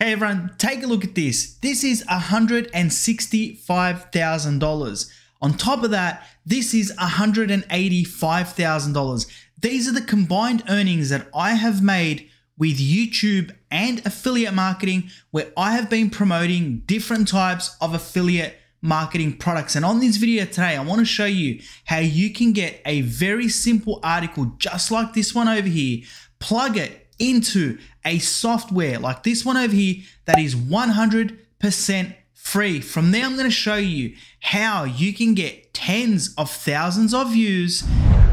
Hey everyone, take a look at this. This is $165,000. On top of that, this is $185,000. These are the combined earnings that I have made with YouTube and affiliate marketing, where I have been promoting different types of affiliate marketing products. And on this video today, I want to show you how you can get a very simple article just like this one over here, plug it into a software like this one over here that is 100% free. From there, I'm going to show you how you can get tens of thousands of views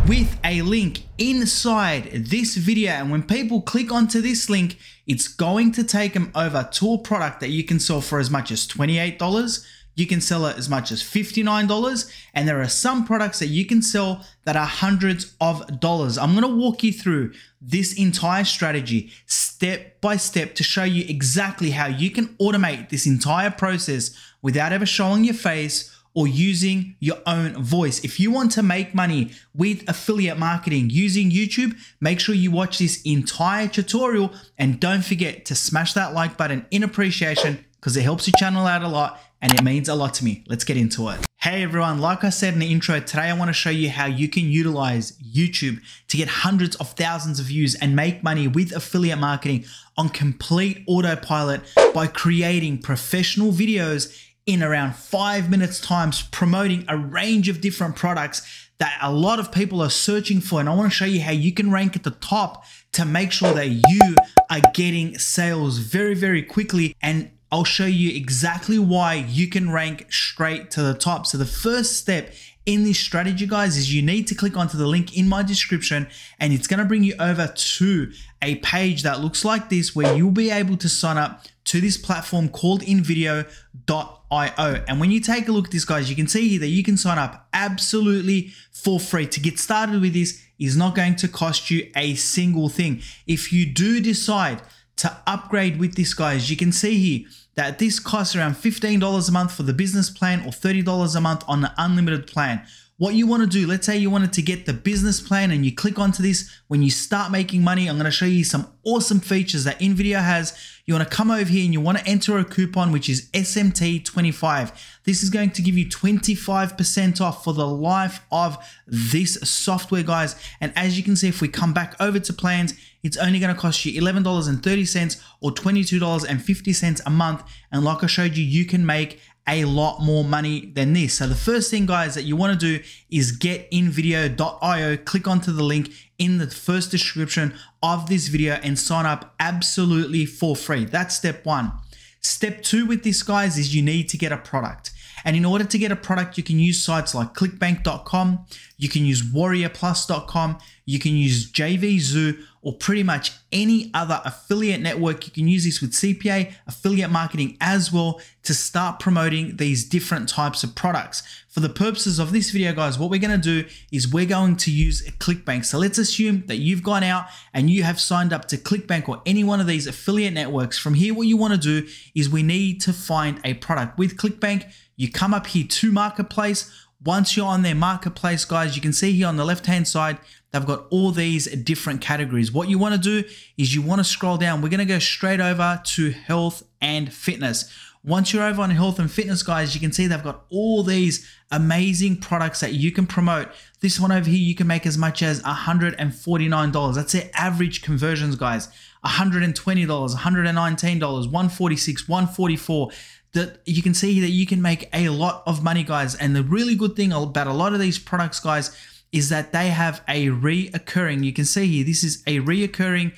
with a link inside this video. And when people click onto this link, it's going to take them over to a product that you can sell for as much as $28 you can sell it as much as $59 and there are some products that you can sell that are hundreds of dollars. I'm to walk you through this entire strategy step by step to show you exactly how you can automate this entire process without ever showing your face or using your own voice. If you want to make money with affiliate marketing using YouTube, make sure you watch this entire tutorial and don't forget to smash that like button in appreciation because it helps your channel out a lot and it means a lot to me. Let's get into it. Hey everyone, like I said in the intro, today I want to show you how you can utilize YouTube to get hundreds of thousands of views and make money with affiliate marketing on complete autopilot by creating professional videos in around five minutes times promoting a range of different products that a lot of people are searching for. And I want to show you how you can rank at the top to make sure that you are getting sales very, very quickly and I'll show you exactly why you can rank straight to the top. So the first step in this strategy, guys, is you need to click onto the link in my description and it's going to bring you over to a page that looks like this where you'll be able to sign up to this platform called invideo.io. And when you take a look at this, guys, you can see that you can sign up absolutely for free. To get started with this is not going to cost you a single thing. If you do decide to upgrade with this, guys, you can see here that this costs around $15 a month for the business plan or $30 a month on the unlimited plan. What you want to do, let's say you wanted to get the business plan and you click onto this. When you start making money, I'm going to show you some awesome features that InVideo has. You want to come over here and you want to enter a coupon, which is SMT25. This is going to give you 25% off for the life of this software, guys. And as you can see, if we come back over to plans, it's only going to cost you $11.30 or $22.50 a month. And like I showed you, you can make a lot more money than this. So the first thing guys that you want to do is get invideo.io, click onto the link in the first description of this video and sign up absolutely for free. That's step one. Step two with this guys is you need to get a product. And in order to get a product, you can use sites like clickbank.com, you can use warriorplus.com, you can use JVZoo, or pretty much any other affiliate network. You can use this with CPA, affiliate marketing as well to start promoting these different types of products. For the purposes of this video, guys, what we're going to do is we're going to use ClickBank. So let's assume that you've gone out and you have signed up to ClickBank or any one of these affiliate networks. From here, what you want to do is we need to find a product. With ClickBank, you come up here to Marketplace. Once you're on their Marketplace, guys, you can see here on the left-hand side, They've got all these different categories. What you want to do is you want to scroll down. We're going to go straight over to health and fitness. Once you're over on health and fitness, guys, you can see they've got all these amazing products that you can promote. This one over here, you can make as much as $149. That's their average conversions, guys. $120, $119, 146, $144 that you can see that you can make a lot of money, guys. And the really good thing about a lot of these products, guys, is that they have a reoccurring, you can see here, this is a reoccurring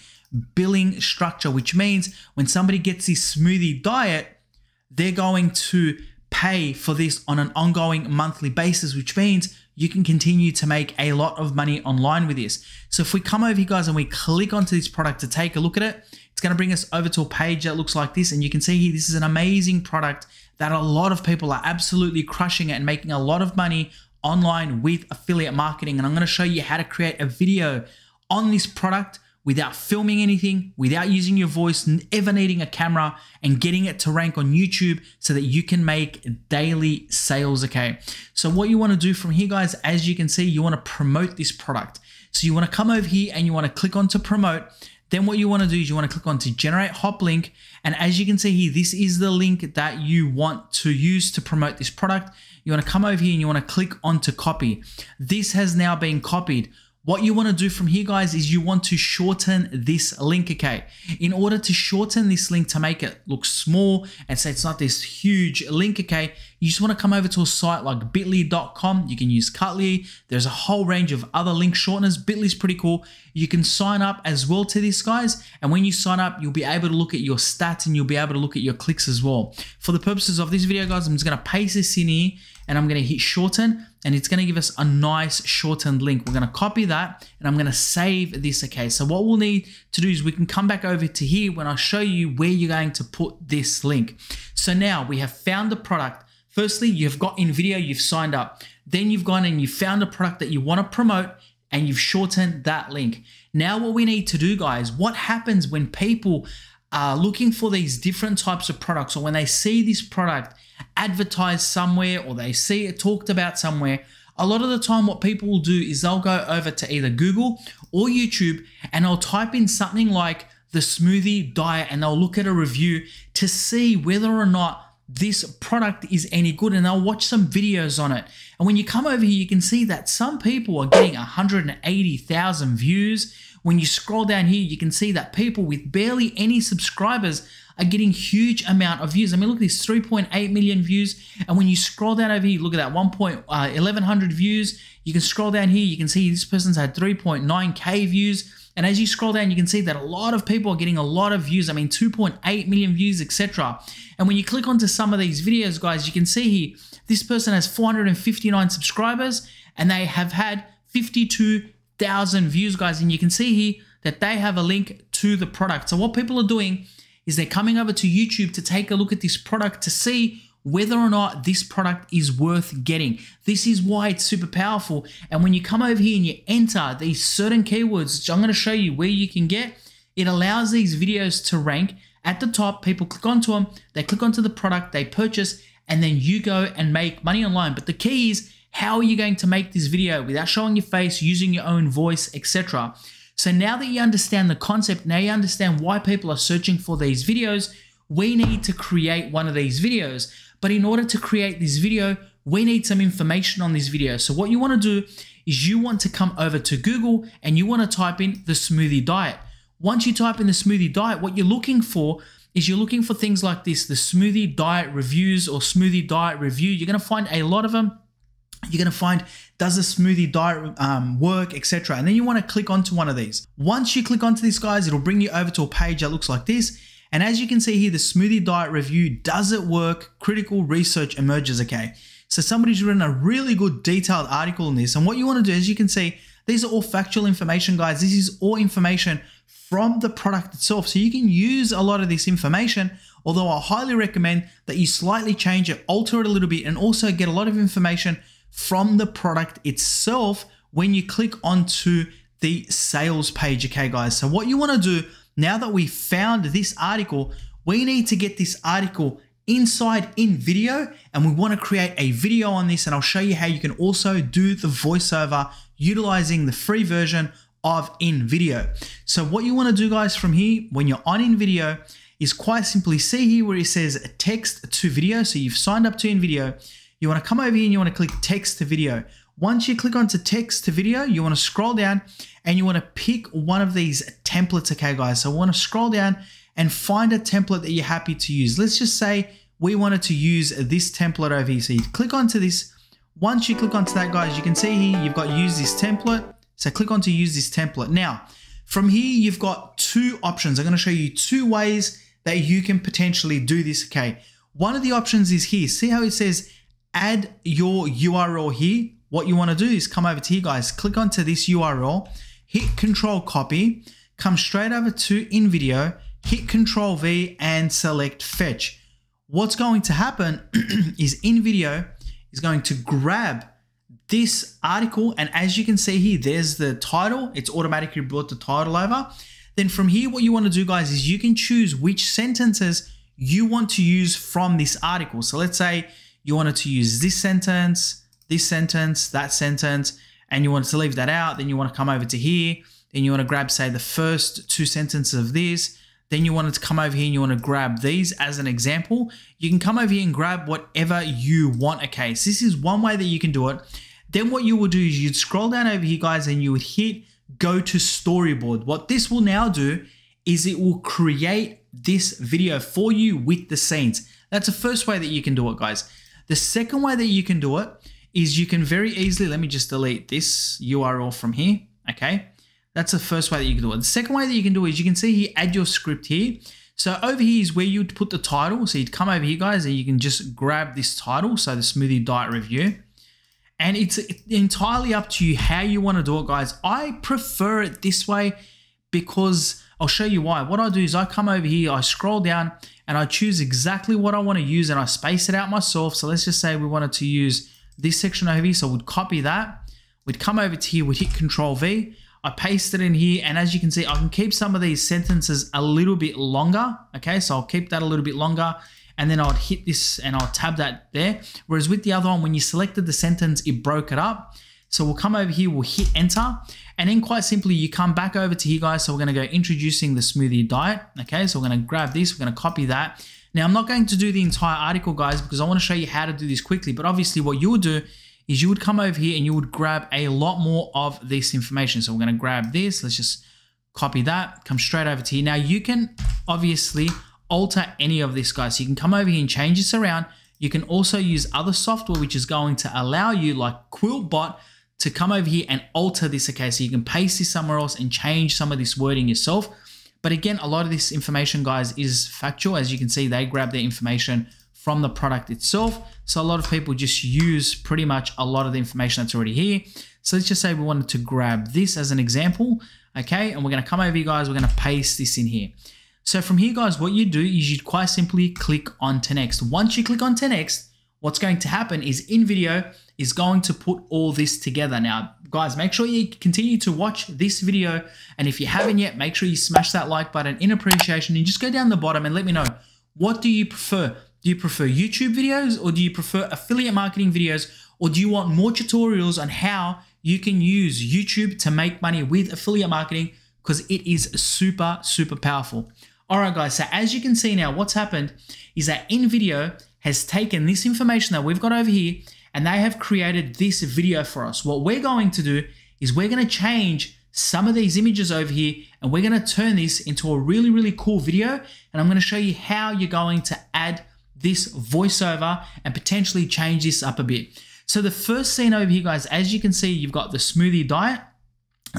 billing structure, which means when somebody gets this smoothie diet, they're going to pay for this on an ongoing monthly basis, which means you can continue to make a lot of money online with this. So if we come over here, guys, and we click onto this product to take a look at it, it's going to bring us over to a page that looks like this. And you can see here, this is an amazing product that a lot of people are absolutely crushing it and making a lot of money online with affiliate marketing. And I'm going to show you how to create a video on this product without filming anything, without using your voice, ever needing a camera, and getting it to rank on YouTube so that you can make daily sales, okay? So what you wanna do from here, guys, as you can see, you wanna promote this product. So you wanna come over here and you wanna click on to promote. Then what you want to do is you want to click on to generate hop link. And as you can see here, this is the link that you want to use to promote this product. You want to come over here and you want to click on to copy. This has now been copied. What you want to do from here, guys, is you want to shorten this link, okay? In order to shorten this link to make it look small and say it's not this huge link, okay, you just want to come over to a site like bit.ly.com. You can use Cuttly. There's a whole range of other link shorteners. Bitly's pretty cool. You can sign up as well to this, guys. And when you sign up, you'll be able to look at your stats and you'll be able to look at your clicks as well. For the purposes of this video, guys, I'm just going to paste this in here and I'm to hit shorten and it's to give us a nice shortened link. We're to copy that and I'm to save this. Okay, so what we'll need to do is we can come back over to here when I show you where you're going to put this link. So now we have found the product. Firstly, you've got InVideo, you've signed up. Then you've gone and you found a product that you want to promote and you've shortened that link. Now what we need to do, guys, what happens when people looking for these different types of products or when they see this product advertised somewhere or they see it talked about somewhere, a lot of the time what people will do is they'll go over to either Google or YouTube and they'll type in something like the smoothie diet and they'll look at a review to see whether or not this product is any good and they'll watch some videos on it. And when you come over here, you can see that some people are getting 180,000 views when you scroll down here, you can see that people with barely any subscribers are getting huge amount of views. I mean, look at this 3.8 million views. And when you scroll down over here, look at that 1. Uh, 1100 views. You can scroll down here. You can see this person's had 3.9k views. And as you scroll down, you can see that a lot of people are getting a lot of views. I mean, 2.8 million views, etc. And when you click onto some of these videos, guys, you can see here, this person has 459 subscribers and they have had 52 thousand views, guys. And you can see here that they have a link to the product. So what people are doing is they're coming over to YouTube to take a look at this product to see whether or not this product is worth getting. This is why it's super powerful. And when you come over here and you enter these certain keywords, which I'm going to show you where you can get, it allows these videos to rank at the top. People click onto them, they click onto the product, they purchase, and then you go and make money online. But the key is how are you going to make this video without showing your face, using your own voice, etc. So now that you understand the concept, now you understand why people are searching for these videos, we need to create one of these videos. But in order to create this video, we need some information on this video. So what you want to do is you want to come over to Google and you want to type in the smoothie diet. Once you type in the smoothie diet, what you're looking for is you're looking for things like this, the smoothie diet reviews or smoothie diet review. You're going to find a lot of them you're going to find does the smoothie diet um, work, etc. And then you want to click onto one of these. Once you click onto these guys, it'll bring you over to a page that looks like this. And as you can see here, the smoothie diet review, does it work? Critical research emerges, okay? So somebody's written a really good detailed article on this. And what you want to do, as you can see, these are all factual information, guys. This is all information from the product itself. So you can use a lot of this information, although I highly recommend that you slightly change it, alter it a little bit, and also get a lot of information from the product itself when you click onto the sales page. Okay, guys. So what you want to do now that we found this article, we need to get this article inside InVideo and we want to create a video on this and I'll show you how you can also do the voiceover utilizing the free version of InVideo. So what you want to do guys from here when you're on InVideo is quite simply see here where it says text to video. So you've signed up to InVideo you want to come over here and you want to click text to video. Once you click onto text to video, you want to scroll down and you want to pick one of these templates, okay, guys? So I want to scroll down and find a template that you're happy to use. Let's just say we wanted to use this template over here. So you click onto this. Once you click onto that, guys, you can see here you've got use this template. So click on to use this template. Now, from here, you've got two options. I'm going to show you two ways that you can potentially do this, okay? One of the options is here. See how it says add your URL here. What you want to do is come over to here, guys. Click onto this URL, hit Control Copy, come straight over to InVideo, hit Control V, and select Fetch. What's going to happen is InVideo is going to grab this article, and as you can see here, there's the title. It's automatically brought the title over. Then from here, what you want to do, guys, is you can choose which sentences you want to use from this article. So let's say you wanted to use this sentence, this sentence, that sentence, and you wanted to leave that out, then you want to come over to here then you want to grab, say, the first two sentences of this, then you want to come over here and you want to grab these as an example. You can come over here and grab whatever you want. Okay, so this is one way that you can do it. Then what you will do is you'd scroll down over here, guys, and you would hit go to storyboard. What this will now do is it will create this video for you with the scenes. That's the first way that you can do it, guys. The second way that you can do it is you can very easily, let me just delete this URL from here, okay? That's the first way that you can do it. The second way that you can do is you can see here, add your script here. So over here is where you'd put the title. So you'd come over here, guys, and you can just grab this title. So the Smoothie Diet Review. And it's entirely up to you how you want to do it, guys. I prefer it this way because I'll show you why. What I do is I come over here, I scroll down, and I choose exactly what I want to use, and I space it out myself. So let's just say we wanted to use this section over here. So we'd copy that. We'd come over to here, we'd hit Control V. I paste it in here and as you can see, I can keep some of these sentences a little bit longer. Okay, so I'll keep that a little bit longer and then I'll hit this and I'll tab that there. Whereas with the other one, when you selected the sentence, it broke it up. So we'll come over here, we'll hit enter. And then quite simply, you come back over to here, guys. So we're gonna go introducing the smoothie diet. Okay, so we're gonna grab this, we're gonna copy that. Now I'm not going to do the entire article, guys, because I wanna show you how to do this quickly. But obviously what you would do is you would come over here and you would grab a lot more of this information. So we're going to grab this. Let's just copy that, come straight over to here. Now you can obviously alter any of this, guys. So you can come over here and change this around. You can also use other software, which is going to allow you like QuillBot to come over here and alter this. Okay, so you can paste this somewhere else and change some of this wording yourself. But again, a lot of this information, guys, is factual. As you can see, they grab their information from the product itself. So a lot of people just use pretty much a lot of the information that's already here. So let's just say we wanted to grab this as an example, okay? And we're gonna come over here, guys, we're gonna paste this in here. So from here, guys, what you do is you quite simply click on to next. Once you click on to next, what's going to happen is InVideo is going to put all this together. Now, guys, make sure you continue to watch this video. And if you haven't yet, make sure you smash that like button in appreciation and just go down the bottom and let me know, what do you prefer? Do you prefer YouTube videos or do you prefer affiliate marketing videos or do you want more tutorials on how you can use YouTube to make money with affiliate marketing because it is super, super powerful. All right, guys, so as you can see now, what's happened is that InVideo has taken this information that we've got over here and they have created this video for us. What we're going to do is we're going to change some of these images over here and we're going to turn this into a really, really cool video. And I'm going to show you how you're going to add this voiceover and potentially change this up a bit. So the first scene over here, guys, as you can see, you've got the smoothie diet.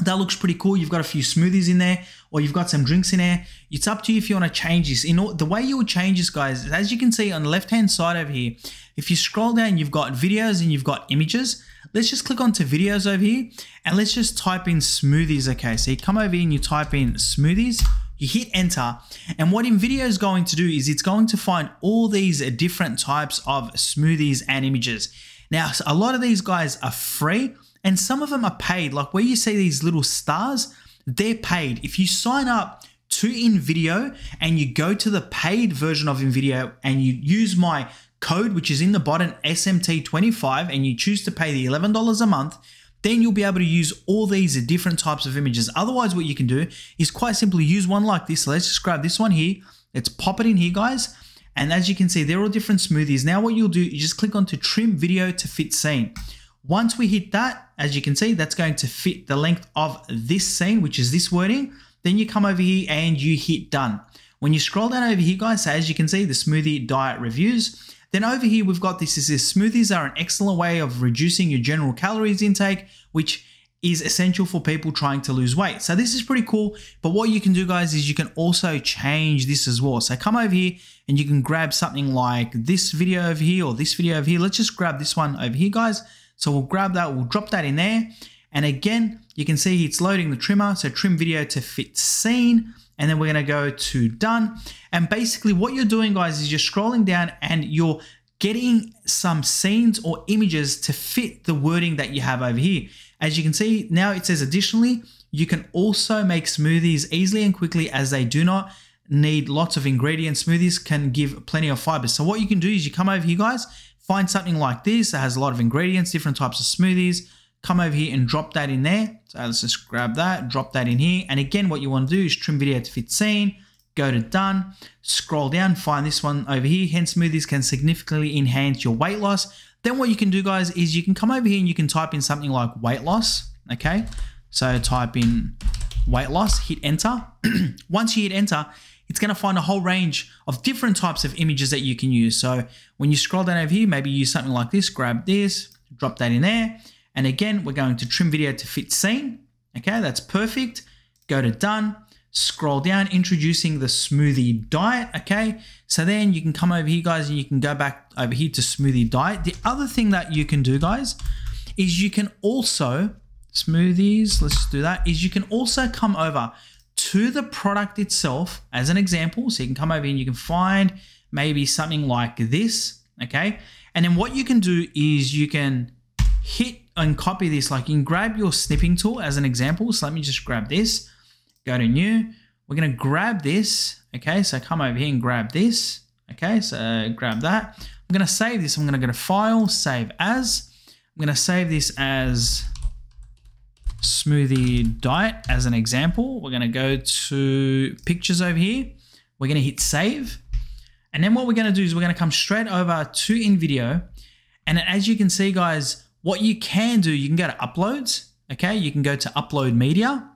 That looks pretty cool. You've got a few smoothies in there or you've got some drinks in there. It's up to you if you want to change this. In all, the way you'll change this, guys, as you can see on the left-hand side over here, if you scroll down, you've got videos and you've got images. Let's just click onto videos over here and let's just type in smoothies. Okay, so you come over here and you type in smoothies you hit enter and what InVideo is going to do is it's going to find all these different types of smoothies and images. Now, a lot of these guys are free and some of them are paid. Like where you see these little stars, they're paid. If you sign up to InVideo and you go to the paid version of InVideo and you use my code, which is in the bottom SMT25 and you choose to pay the $11 a month, then you'll be able to use all these different types of images. Otherwise, what you can do is quite simply use one like this. So let's just grab this one here. Let's pop it in here, guys. And as you can see, they're all different smoothies. Now what you'll do, you just click on to trim video to fit scene. Once we hit that, as you can see, that's going to fit the length of this scene, which is this wording. Then you come over here and you hit done. When you scroll down over here, guys, so as you can see, the smoothie diet reviews, then over here, we've got this, is this smoothies are an excellent way of reducing your general calories intake, which is essential for people trying to lose weight. So this is pretty cool. But what you can do guys is you can also change this as well. So come over here and you can grab something like this video over here or this video over here. Let's just grab this one over here guys. So we'll grab that, we'll drop that in there. And again, you can see it's loading the trimmer. So trim video to fit scene and then we're going to go to done. And basically what you're doing guys is you're scrolling down and you're getting some scenes or images to fit the wording that you have over here. As you can see now it says additionally, you can also make smoothies easily and quickly as they do not need lots of ingredients. Smoothies can give plenty of fiber. So what you can do is you come over here guys, find something like this that has a lot of ingredients, different types of smoothies, come over here and drop that in there. So let's just grab that, drop that in here. And again, what you want to do is trim video to fit scene, go to done, scroll down, find this one over here. Hence smoothies can significantly enhance your weight loss. Then what you can do guys is you can come over here and you can type in something like weight loss, okay? So type in weight loss, hit enter. Once you hit enter, it's going to find a whole range of different types of images that you can use. So when you scroll down over here, maybe use something like this, grab this, drop that in there. And again, we're going to trim video to fit scene. Okay, that's perfect. Go to done, scroll down, introducing the smoothie diet. Okay, so then you can come over here, guys, and you can go back over here to smoothie diet. The other thing that you can do, guys, is you can also smoothies, let's do that, is you can also come over to the product itself as an example. So you can come over and you can find maybe something like this, okay? And then what you can do is you can hit and copy this, like you can grab your snipping tool as an example. So let me just grab this, go to new. We're gonna grab this, okay? So come over here and grab this, okay? So grab that. I'm gonna save this. I'm gonna go to file, save as. I'm gonna save this as smoothie diet as an example. We're going to go to pictures over here. We're going to hit save. And then what we're going to do is we're going to come straight over to InVideo. And as you can see, guys, what you can do, you can go to uploads. Okay, you can go to upload media.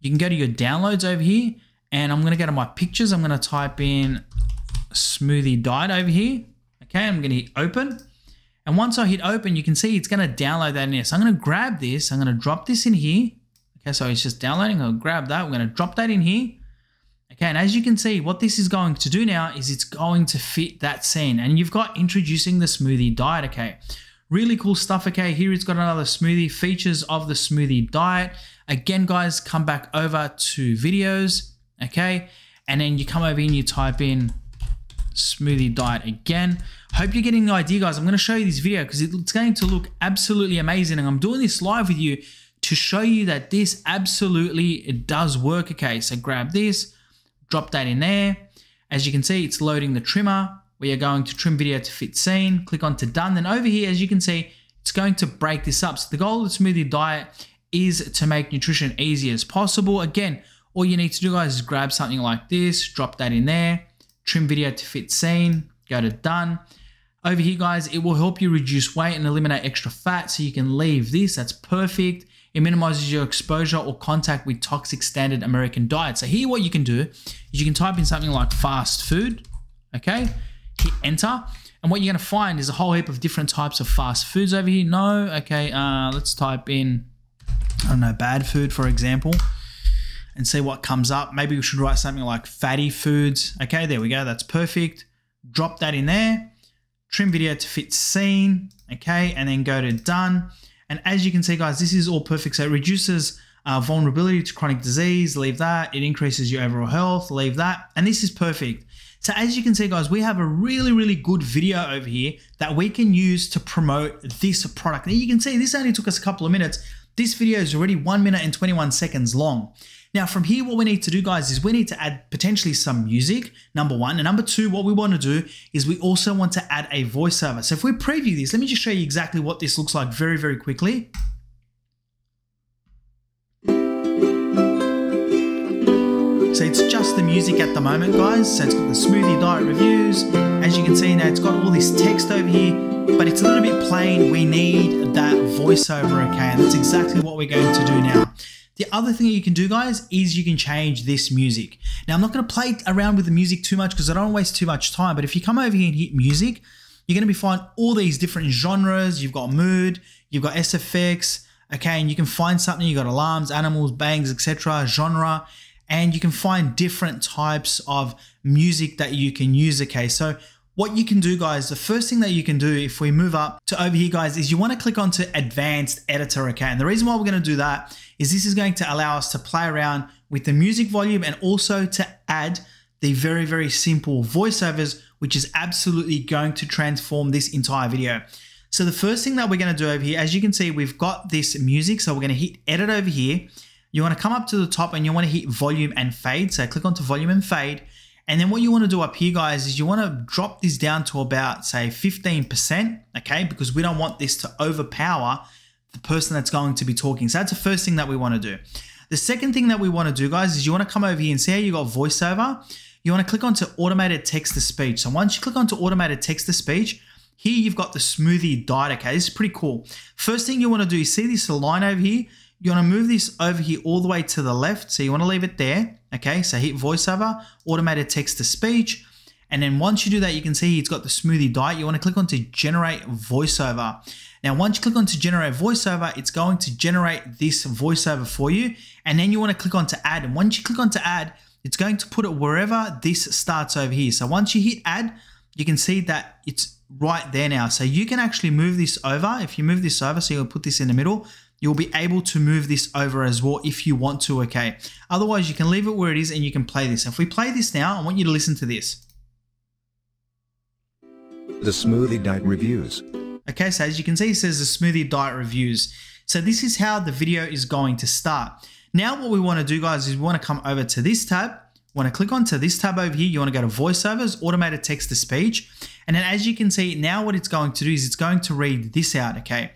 You can go to your downloads over here. And I'm going to go to my pictures. I'm going to type in smoothie diet over here. Okay, I'm going to hit open. And once I hit open, you can see it's going to download that in here. So I'm going to grab this. I'm going to drop this in here. Okay, so it's just downloading. I'll grab that. We're going to drop that in here. Okay, and as you can see, what this is going to do now is it's going to fit that scene. And you've got introducing the smoothie diet, okay. Really cool stuff, okay. Here it's got another smoothie, features of the smoothie diet. Again, guys, come back over to videos, okay. And then you come over and you type in smoothie diet again. Hope you're getting the idea, guys. I'm going to show you this video because it's going to look absolutely amazing. And I'm doing this live with you to show you that this absolutely it does work. Okay, so grab this, drop that in there. As you can see, it's loading the trimmer. We are going to trim video to fit scene. Click on to done. Then over here, as you can see, it's going to break this up. So the goal of the smoothie diet is to make nutrition easy as possible. Again, all you need to do, guys, is grab something like this, drop that in there trim video to fit scene, go to done. Over here, guys, it will help you reduce weight and eliminate extra fat. So you can leave this, that's perfect. It minimizes your exposure or contact with toxic standard American diet. So here what you can do is you can type in something like fast food, okay? Hit enter. And what you're gonna find is a whole heap of different types of fast foods over here. No, okay, uh, let's type in, I don't know, bad food, for example and see what comes up. Maybe we should write something like fatty foods. Okay, there we go. That's perfect. Drop that in there. Trim video to fit scene. Okay, and then go to done. And as you can see, guys, this is all perfect. So it reduces uh, vulnerability to chronic disease. Leave that. It increases your overall health. Leave that. And this is perfect. So as you can see, guys, we have a really, really good video over here that we can use to promote this product. Now you can see this only took us a couple of minutes. This video is already one minute and 21 seconds long. Now from here, what we need to do guys is we need to add potentially some music, number one. And number two, what we want to do is we also want to add a voiceover. So if we preview this, let me just show you exactly what this looks like very, very quickly. So it's just the music at the moment, guys. So it's got the smoothie diet reviews. As you can see now, it's got all this text over here, but it's a little bit plain. We need that voiceover, okay? And that's exactly what we're going to do now. The other thing you can do, guys, is you can change this music. Now, I'm not going to play around with the music too much because I don't want to waste too much time. But if you come over here and hit music, you're going to be find all these different genres. You've got mood, you've got SFX, okay, and you can find something. You've got alarms, animals, bangs, etc., genre, and you can find different types of music that you can use. Okay, so what you can do guys, the first thing that you can do if we move up to over here guys is you want to click onto advanced editor okay and the reason why we're going to do that is this is going to allow us to play around with the music volume and also to add the very very simple voiceovers which is absolutely going to transform this entire video. So the first thing that we're going to do over here as you can see we've got this music so we're going to hit edit over here. You want to come up to the top and you want to hit volume and fade so click onto volume and fade and then what you want to do up here, guys, is you want to drop this down to about, say, 15%, okay? Because we don't want this to overpower the person that's going to be talking. So that's the first thing that we want to do. The second thing that we want to do, guys, is you want to come over here and see how you got voiceover. You want to click onto automated text to speech. So once you click onto automated text to speech, here you've got the smoothie diet. Okay, this is pretty cool. First thing you want to do is see this line over here. You want to move this over here all the way to the left. So you want to leave it there. Okay, so hit voiceover, automated text to speech. And then once you do that, you can see it's got the smoothie diet. You want to click on to generate voiceover. Now, once you click on to generate voiceover, it's going to generate this voiceover for you. And then you want to click on to add. And once you click on to add, it's going to put it wherever this starts over here. So once you hit add, you can see that it's right there now. So you can actually move this over. If you move this over, so you'll put this in the middle, you'll be able to move this over as well if you want to, okay? Otherwise, you can leave it where it is and you can play this. If we play this now, I want you to listen to this. The Smoothie Diet Reviews. Okay, so as you can see, it says the Smoothie Diet Reviews. So this is how the video is going to start. Now what we want to do, guys, is we want to come over to this tab. want to click onto this tab over here. You want to go to voiceovers, automated text to speech. And then as you can see, now what it's going to do is it's going to read this out, okay?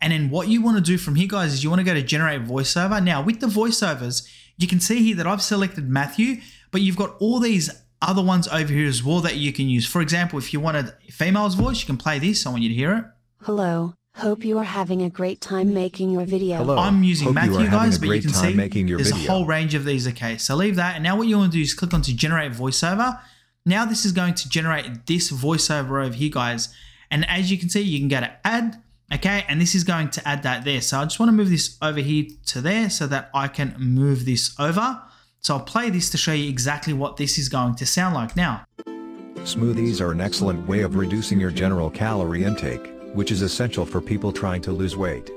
And then what you want to do from here, guys, is you want to go to generate voiceover. Now with the voiceovers, you can see here that I've selected Matthew, but you've got all these other ones over here as well that you can use. For example, if you wanted female's voice, you can play this. I want you to hear it. Hello. Hope you are having a great time making your video. Hello. I'm using Hope you Matthew, are guys, but you can see making your there's video. a whole range of these. Okay, so leave that. And now what you want to do is click on to generate voiceover. Now this is going to generate this voiceover over here, guys. And as you can see, you can go to add, okay? And this is going to add that there. So I just want to move this over here to there so that I can move this over. So I'll play this to show you exactly what this is going to sound like. Now, Smoothies are an excellent way of reducing your general calorie intake, which is essential for people trying to lose weight.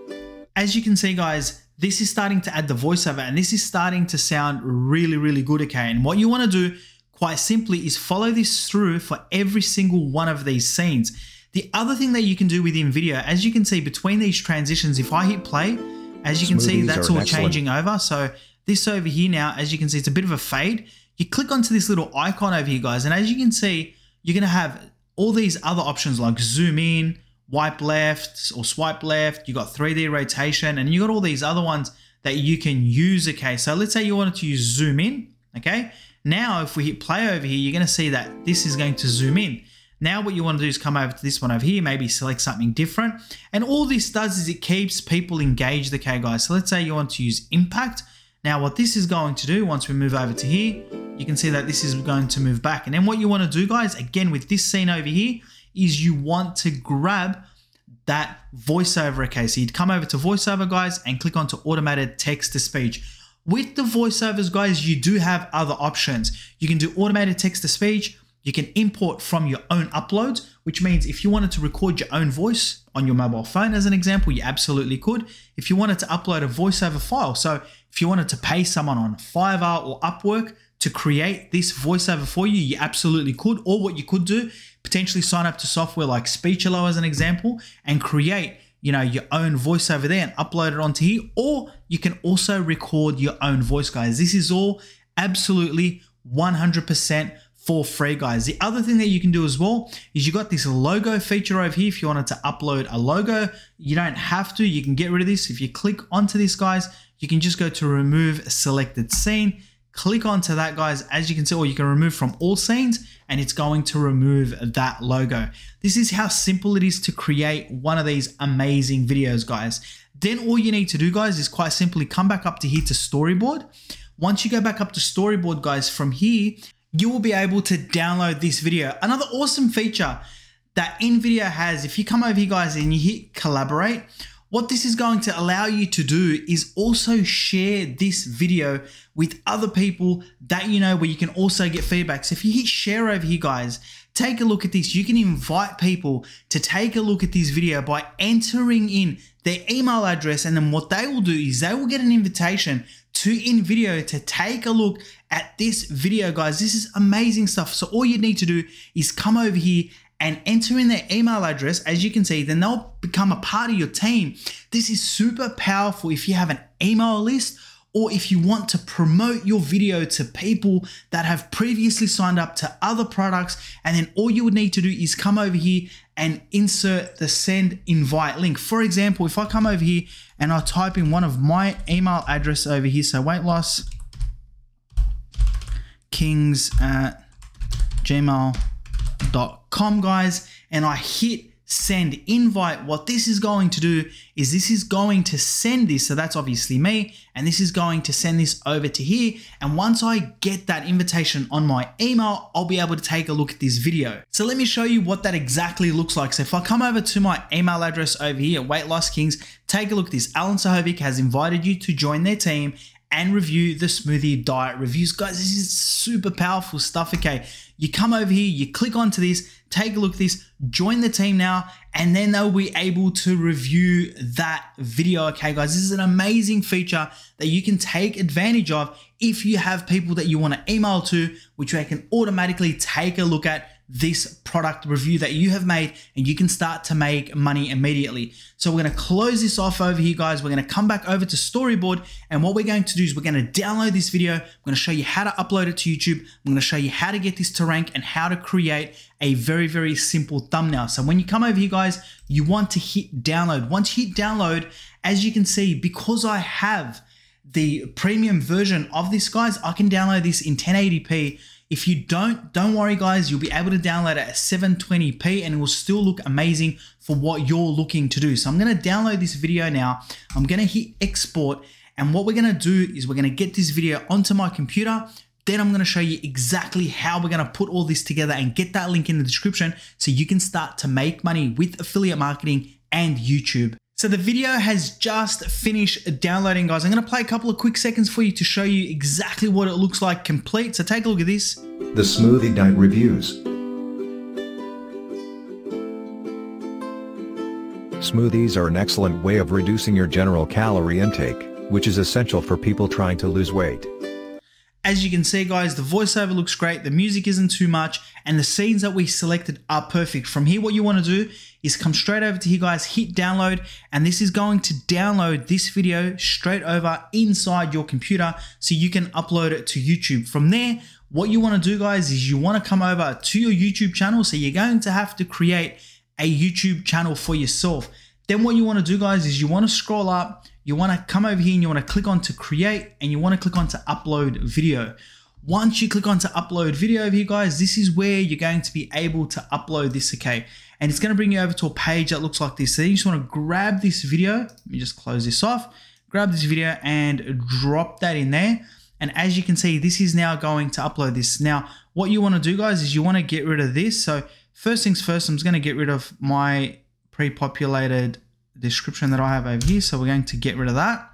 as you can see guys this is starting to add the voiceover and this is starting to sound really really good okay and what you want to do quite simply is follow this through for every single one of these scenes the other thing that you can do with InVideo as you can see between these transitions if i hit play as you can see that's all excellent- changing over. So this over here now as you can see it's a bit of a fade. You click onto this little icon over here guys and as you can see you're going to have all these other options like zoom in wipe left or swipe left. You got 3d rotation and you got all these other ones that you can use okay? So let's say you wanted to use zoom in okay? Now if we hit play over here you're going to see that this is going to zoom in now what you want to do is come over to this one over here maybe select something different and all this does is it keeps people engaged okay guys so let's say you want to use impact now what this is going to do once we move over to here you can see that this is going to move back and then what you want to do guys again with this scene over here is you want to grab that voiceover. Okay, so you'd come over to voiceover, guys, and click onto automated text to speech. With the voiceovers, guys, you do have other options. You can do automated text to speech. You can import from your own uploads, which means if you wanted to record your own voice on your mobile phone, as an example, you absolutely could. If you wanted to upload a voiceover file, so if you wanted to pay someone on Fiverr or Upwork to create this voiceover for you, you absolutely could. Or what you could do, potentially sign up to software like Speechelo as an example and create you know your own voiceover there and upload it onto here or you can also record your own voice guys this is all absolutely 100% for free guys. The other thing that you can do as well is you got this logo feature over here if you wanted to upload a logo. You don't have to. You can get rid of this. If you click onto this guys you can just go to remove selected scene. Click onto that guys as you can see or you can remove from all scenes and it's going to remove that logo. This is how simple it is to create one of these amazing videos guys. Then all you need to do guys is quite simply come back up to here to storyboard. Once you go back up to storyboard guys from here you will be able to download this video another awesome feature that InVideo has if you come over here guys and you hit collaborate what this is going to allow you to do is also share this video with other people that you know where you can also get feedback. So if you hit share over here, guys, take a look at this. You can invite people to take a look at this video by entering in their email address. And then what they will do is they will get an invitation to InVideo to take a look at this video, guys. This is amazing stuff. So all you need to do is come over here and enter in their email address, as you can see, then they'll become a part of your team. This is super powerful if you have an email list or if you want to promote your video to people that have previously signed up to other products, and then all you would need to do is come over here and insert the send invite link. For example, if I come over here and I type in one of my email address over here, so weight loss kings at gmail.com, guys, and I hit send invite, what this is going to do is this is going to send this. So that's obviously me. And this is going to send this over to here. And once I get that invitation on my email, I'll be able to take a look at this video. So let me show you what that exactly looks like. So if I come over to my email address over here, Weight Loss Kings, take a look at this. Alan Sahovic has invited you to join their team and review the smoothie diet reviews. Guys, this is super powerful stuff, okay? You come over here, you click onto this, take a look at this, join the team now, and then they'll be able to review that video, okay, guys? This is an amazing feature that you can take advantage of if you have people that you want to email to, which they can automatically take a look at this product review that you have made and you can start to make money immediately. So we're going to close this off over here, guys. We're going to come back over to Storyboard. And what we're going to do is we're going to download this video. I'm going to show you how to upload it to YouTube. I'm going to show you how to get this to rank and how to create a very, very simple thumbnail. So when you come over here, guys, you want to hit download. Once you hit download, as you can see, because I have the premium version of this, guys, I can download this in 1080p if you don't, don't worry guys, you'll be able to download it at 720p and it will still look amazing for what you're looking to do. So I'm gonna download this video now. I'm gonna hit export and what we're gonna do is we're gonna get this video onto my computer. Then I'm gonna show you exactly how we're gonna put all this together and get that link in the description so you can start to make money with affiliate marketing and YouTube. So the video has just finished downloading, guys. I'm going to play a couple of quick seconds for you to show you exactly what it looks like complete. So take a look at this. The Smoothie Diet Reviews. Smoothies are an excellent way of reducing your general calorie intake, which is essential for people trying to lose weight. As you can see guys, the voiceover looks great, the music isn't too much, and the scenes that we selected are perfect. From here, what you wanna do is come straight over to here guys, hit download, and this is going to download this video straight over inside your computer so you can upload it to YouTube. From there, what you wanna do guys is you wanna come over to your YouTube channel, so you're going to have to create a YouTube channel for yourself. Then what you wanna do guys is you wanna scroll up, you want to come over here and you want to click on to create and you want to click on to upload video. Once you click on to upload video over here, guys, this is where you're going to be able to upload this, okay? And it's going to bring you over to a page that looks like this. So you just want to grab this video. Let me just close this off. Grab this video and drop that in there. And as you can see, this is now going to upload this. Now, what you want to do, guys, is you want to get rid of this. So first things first, I'm just going to get rid of my pre-populated description that I have over here. So we're going to get rid of that.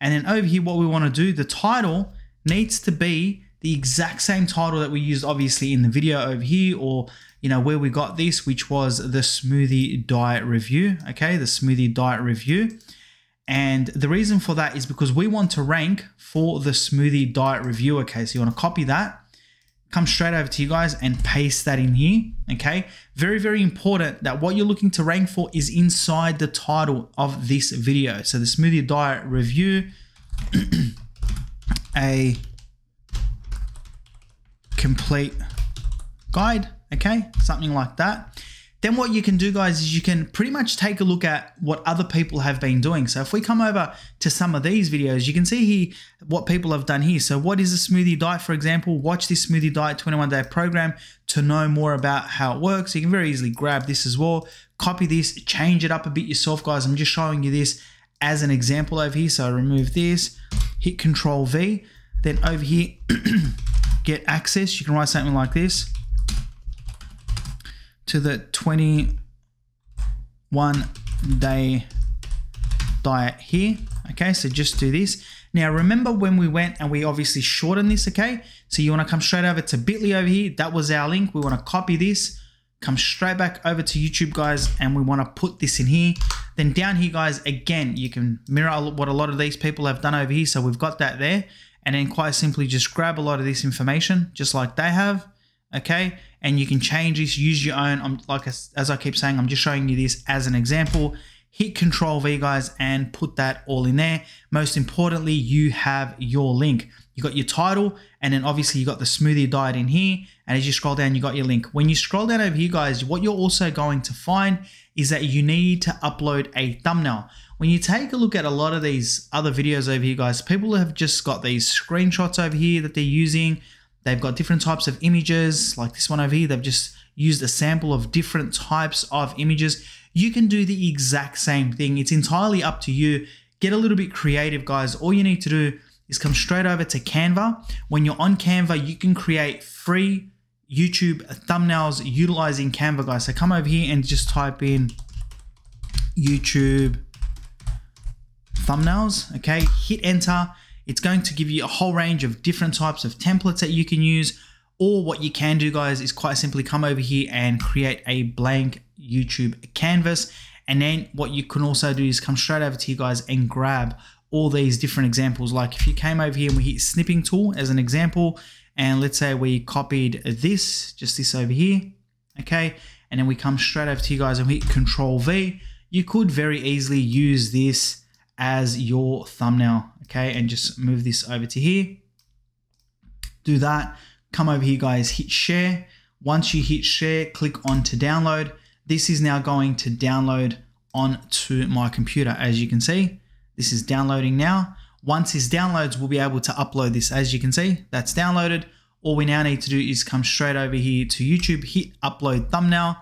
And then over here, what we want to do, the title needs to be the exact same title that we used obviously in the video over here or you know where we got this which was the smoothie diet review okay the smoothie diet review and the reason for that is because we want to rank for the smoothie diet review okay so you want to copy that come straight over to you guys and paste that in here. Okay. Very, very important that what you're looking to rank for is inside the title of this video. So the smoothie diet review, a complete guide. Okay. Something like that. Then what you can do guys is you can pretty much take a look at what other people have been doing. So if we come over to some of these videos, you can see here what people have done here. So what is a smoothie diet, for example? Watch this smoothie diet 21 day program to know more about how it works. You can very easily grab this as well, copy this, change it up a bit yourself guys. I'm just showing you this as an example over here. So I remove this, hit control V, then over here, get access. You can write something like this to the 21 day diet here. Okay, so just do this. Now remember when we went and we obviously shortened this, okay? So you wanna come straight over to Bitly over here. That was our link. We wanna copy this, come straight back over to YouTube guys, and we wanna put this in here. Then down here guys, again, you can mirror what a lot of these people have done over here. So we've got that there. And then quite simply just grab a lot of this information, just like they have okay? And you can change this, use your own. I'm like as I keep saying, I'm just showing you this as an example. hit Control V, guys, and put that all in there. Most importantly, you have your link. You got your title, and then obviously you got the smoothie diet in here. And as you scroll down, you got your link. When you scroll down over here, guys, what you're also going to find is that you need to upload a thumbnail. When you take a look at a lot of these other videos over here, guys, people have just got these screenshots over here that they're using. They've got different types of images, like this one over here. They've just used a sample of different types of images. You can do the exact same thing. It's entirely up to you. Get a little bit creative, guys. All you need to do is come straight over to Canva. When you're on Canva, you can create free YouTube thumbnails utilizing Canva, guys. So come over here and just type in YouTube thumbnails. Okay, hit enter. It's going to give you a whole range of different types of templates that you can use. Or what you can do, guys, is quite simply come over here and create a blank YouTube canvas. And then what you can also do is come straight over to you guys and grab all these different examples. Like if you came over here and we hit snipping tool as an example, and let's say we copied this, just this over here, okay? And then we come straight over to you guys and hit control V. You could very easily use this as your thumbnail, okay? And just move this over to here. Do that, come over here guys, hit share. Once you hit share, click on to download. This is now going to download onto my computer. As you can see, this is downloading now. Once this downloads, we'll be able to upload this. As you can see, that's downloaded. All we now need to do is come straight over here to YouTube, hit upload thumbnail,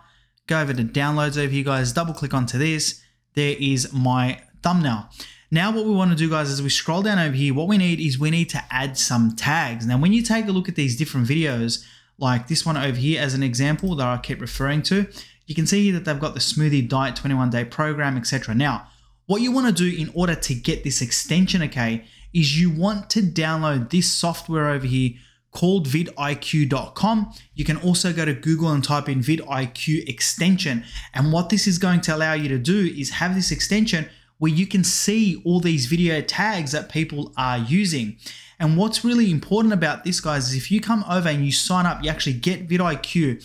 go over to downloads over here, guys, double click onto this. There is my thumbnail. Now what we want to do guys is we scroll down over here, what we need is we need to add some tags. Now when you take a look at these different videos, like this one over here as an example that I keep referring to, you can see that they've got the smoothie diet 21 day program, etc. Now, what you want to do in order to get this extension, okay, is you want to download this software over here called vidIQ.com. You can also go to Google and type in vidIQ extension. And what this is going to allow you to do is have this extension where you can see all these video tags that people are using. And what's really important about this, guys, is if you come over and you sign up, you actually get vidIQ.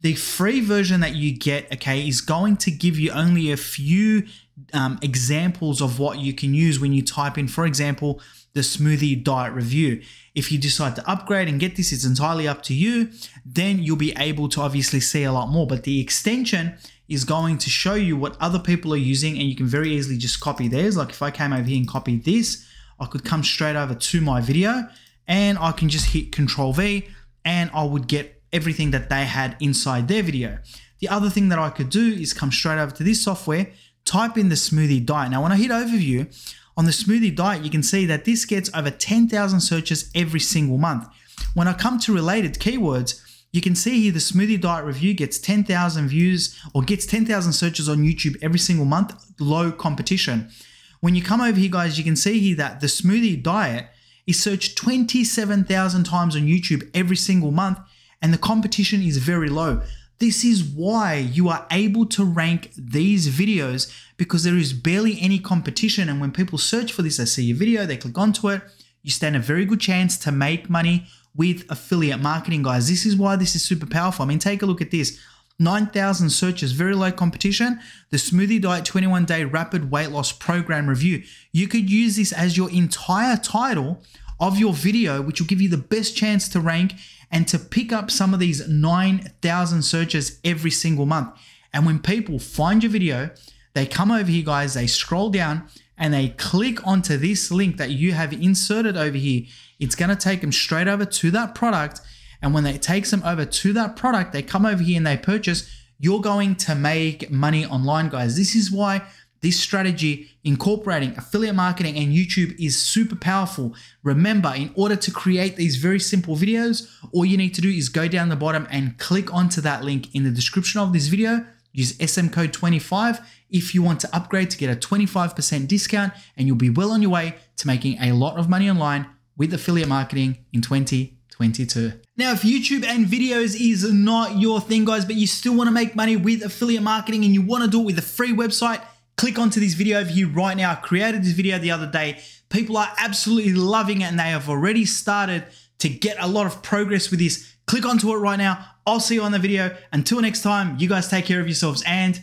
The free version that you get, okay, is going to give you only a few um, examples of what you can use when you type in, for example, the smoothie diet review. If you decide to upgrade and get this, it's entirely up to you. Then you'll be able to obviously see a lot more. But the extension is going to show you what other people are using and you can very easily just copy theirs. Like if I came over here and copied this, I could come straight over to my video and I can just hit Control V and I would get everything that they had inside their video. The other thing that I could do is come straight over to this software, type in the smoothie diet. Now, when I hit overview on the smoothie diet, you can see that this gets over 10,000 searches every single month. When I come to related keywords, you can see here the smoothie diet review gets 10,000 views or gets 10,000 searches on YouTube every single month, low competition. When you come over here, guys, you can see here that the smoothie diet is searched 27,000 times on YouTube every single month, and the competition is very low. This is why you are able to rank these videos because there is barely any competition. And when people search for this, they see your video, they click onto it, you stand a very good chance to make money with affiliate marketing, guys. This is why this is super powerful. I mean, take a look at this. 9,000 searches, very low competition. The Smoothie Diet 21 Day Rapid Weight Loss Program Review. You could use this as your entire title of your video, which will give you the best chance to rank and to pick up some of these 9,000 searches every single month. And when people find your video, they come over here, guys, they scroll down and they click onto this link that you have inserted over here it's going to take them straight over to that product. And when it takes them over to that product, they come over here and they purchase, you're going to make money online, guys. This is why this strategy incorporating affiliate marketing and YouTube is super powerful. Remember, in order to create these very simple videos, all you need to do is go down the bottom and click onto that link in the description of this video. Use SM code 25 if you want to upgrade to get a 25% discount and you'll be well on your way to making a lot of money online with affiliate marketing in 2022. Now, if YouTube and videos is not your thing, guys, but you still want to make money with affiliate marketing and you want to do it with a free website, click onto this video over here right now. I created this video the other day. People are absolutely loving it and they have already started to get a lot of progress with this. Click onto it right now. I'll see you on the video. Until next time, you guys take care of yourselves and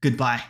goodbye.